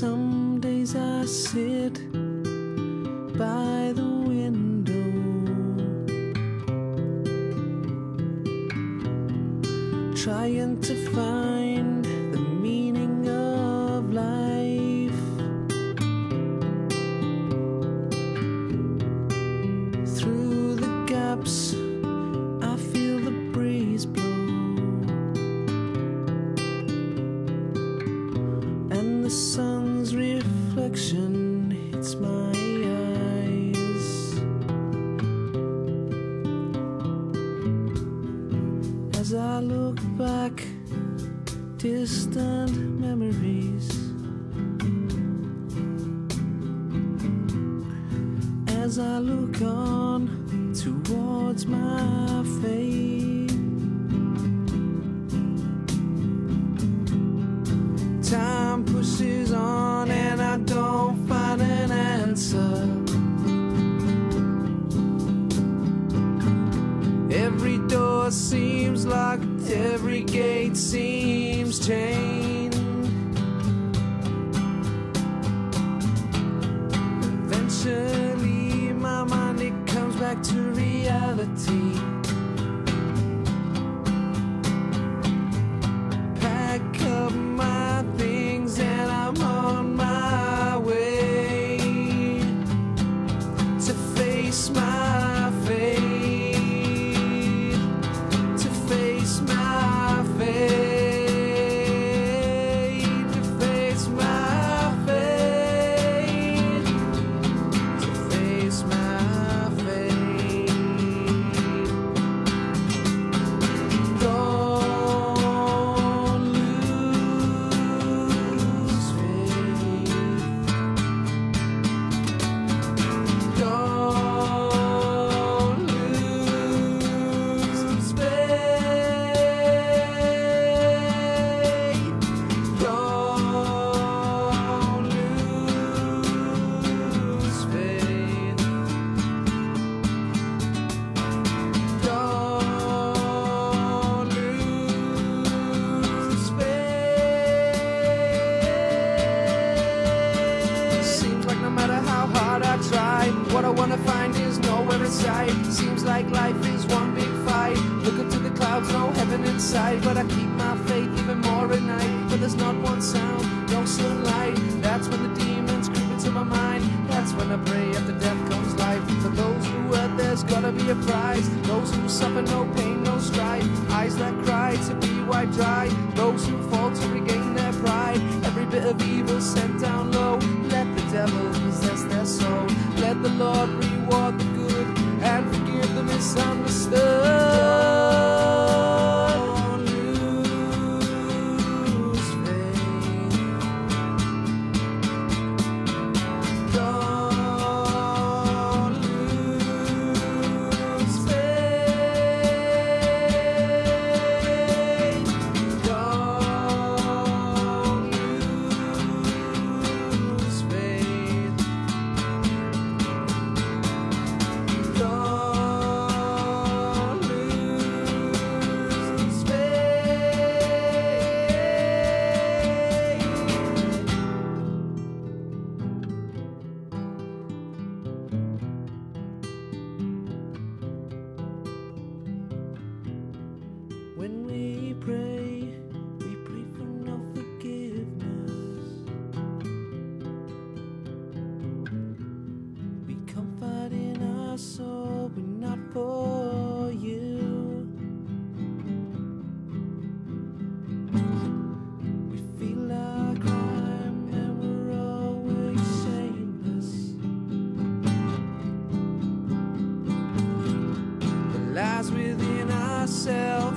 Some days I sit by the window, trying to find the meaning of life. Through the gaps, I feel the breeze blow. and the sun's reflection hits my eyes. As I look back, distant memories. As I look on towards my seems locked, every gate seems chained. I wanna find is nowhere in sight. Seems like life is one big fight. Look to the clouds, no heaven in sight. But I keep my faith even more at night. But there's not one sound, no sunlight. That's when the demons creep into my mind. That's when I pray after death comes life. For those who hurt, there's gotta be a prize. Those who suffer no pain, no strife. Eyes that cry to be wiped dry. Those who fall to regain their pride. Every bit of evil sent down low. Let the devil possess their soul. Let the Lord reward the When we pray, we pray for no forgiveness. We comfort in our soul, but not for you. We feel our crime and we're always shameless. The lies within ourselves